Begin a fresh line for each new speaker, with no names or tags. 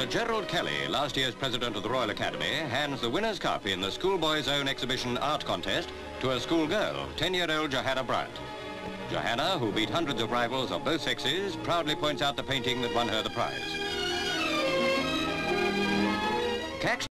Sir Gerald Kelly, last year's president of the Royal Academy, hands the winner's cup in the Schoolboys' Own Exhibition art contest to a schoolgirl, 10-year-old Johanna Bryant. Johanna, who beat hundreds of rivals of both sexes, proudly points out the painting that won her the prize. Catch